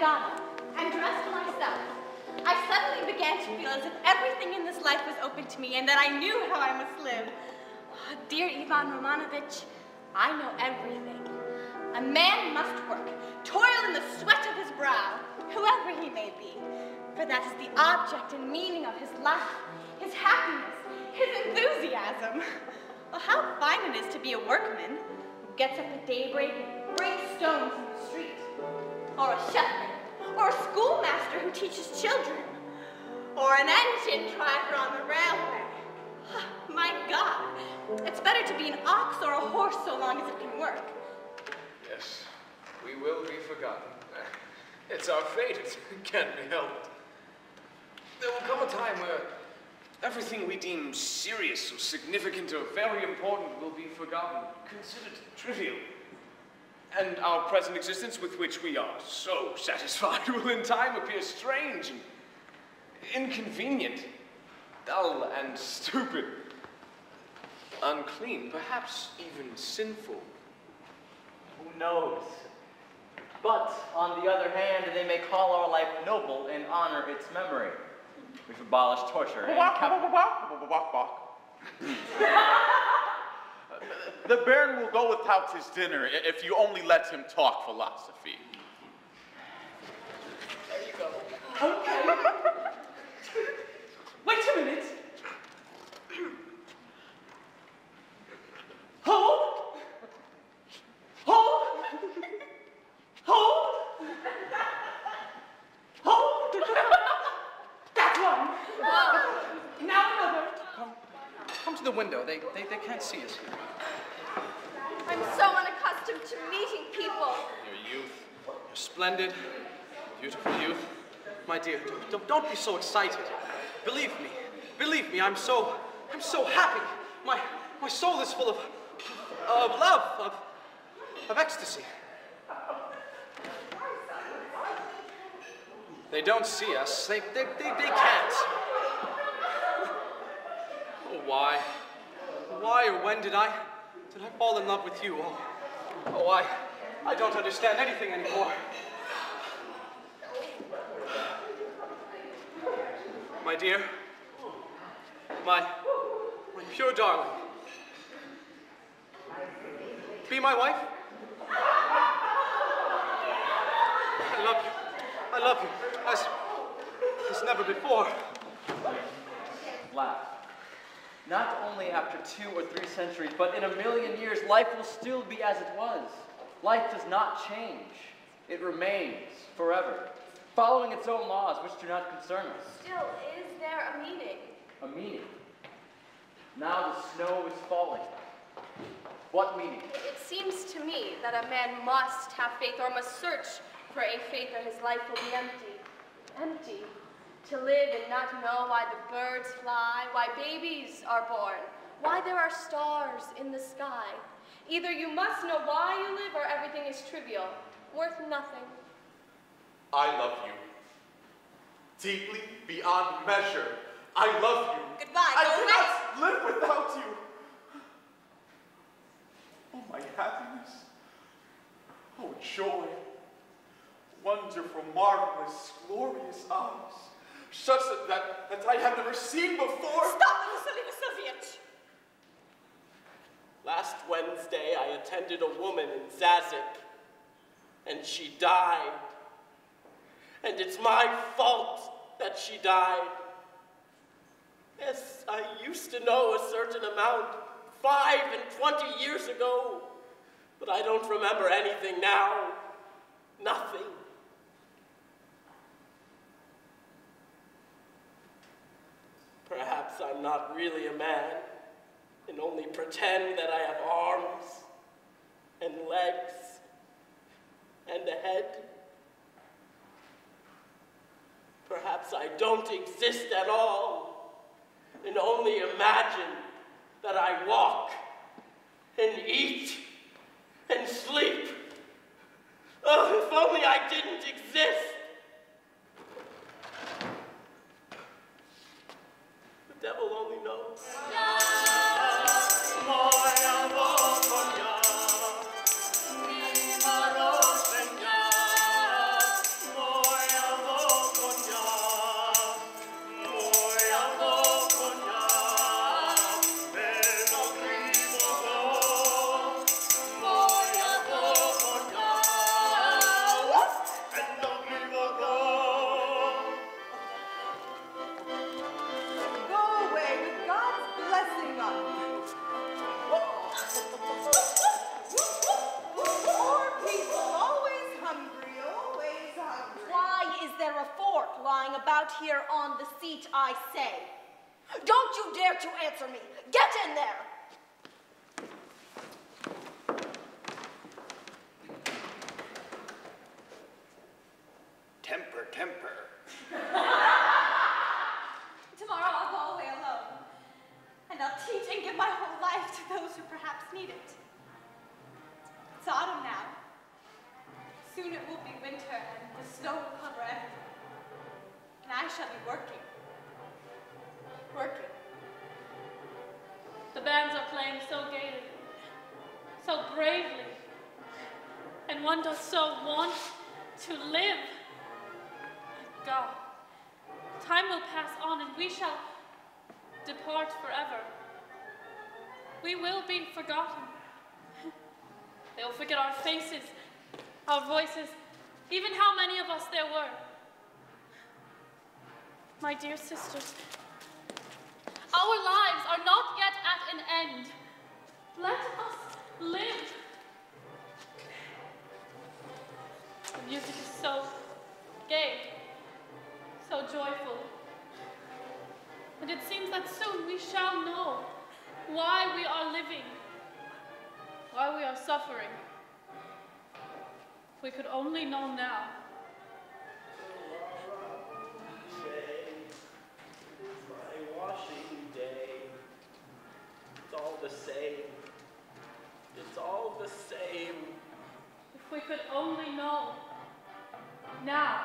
got up and dressed myself, I suddenly began to feel as if everything in this life was open to me and that I knew how I must live. Oh, dear Ivan Romanovich, I know everything. A man must work, toil in the sweat of his brow, whoever he may be, for that is the object and meaning of his life, his happiness, his enthusiasm. Well, how fine it is to be a workman who gets up at daybreak and breaks teaches children, or an engine driver on the railway. Ah, my God, it's better to be an ox or a horse so long as it can work. Yes, we will be forgotten. It's our fate, it can't be helped. There will come a time where everything we deem serious or significant or very important will be forgotten, considered trivial. And our present existence with which we are so satisfied will in time appear strange and inconvenient, dull and stupid, unclean, perhaps even sinful. Who knows? But, on the other hand, they may call our life noble and honor its memory. We've abolished torture and The Baron will go without his dinner if you only let him talk philosophy. There you go. Okay. Wait a minute. Hold. Hold. Hold. Hold. That's one. Oh. Now another. Come, come to the window. They, they, they can't see us here. I'm so unaccustomed to meeting people. Your youth, your splendid, beautiful youth. My dear, don't, don't, be so excited. Believe me, believe me, I'm so, I'm so happy. My, my soul is full of, of love, of, of ecstasy. They don't see us. They, they, they, they can't. Oh, why? Why or when did I, did I fall in love with you? Oh, oh I, I don't understand anything anymore. My dear, my, my pure darling, be my wife? I love you. I love you as, as never before. Laugh. Not only after two or three centuries, but in a million years, life will still be as it was. Life does not change. It remains forever, following its own laws, which do not concern us. Still, is there a meaning? A meaning. Now the snow is falling. What meaning? It seems to me that a man must have faith or must search for a faith or his life will be empty. Empty. To live and not know why the birds fly, why babies are born, why there are stars in the sky. Either you must know why you live or everything is trivial, worth nothing. I love you. Deeply, beyond measure. I love you. Goodbye, I go cannot live without you. Oh, my happiness. Oh, joy. Wonderful, marvelous, glorious eyes. Such that, that, that I have never seen before. Stop, Vasily Vasilievich! Last Wednesday, I attended a woman in Zazik, and she died. And it's my fault that she died. Yes, I used to know a certain amount five and twenty years ago, but I don't remember anything now. Nothing. Perhaps I'm not really a man and only pretend that I have arms and legs and a head. Perhaps I don't exist at all and only imagine that I walk and eat and sleep. Oh, if only I didn't exist. The devil only knows. On I say. Don't you dare to answer me. Get in there. Temper, temper. Tomorrow I'll go away alone. And I'll teach and give my whole life to those who perhaps need it. It's autumn now. Soon it will be winter and the snow will cover everything. And I shall be working. Working. One does so want to live. My God, time will pass on and we shall depart forever. We will be forgotten. They will forget our faces, our voices, even how many of us there were. My dear sisters, our lives are not yet at an end. Let us live. Music is so gay, so joyful. And it seems that soon we shall know why we are living, why we are suffering. If we could only know now. the same. It's all the same. If we could only now.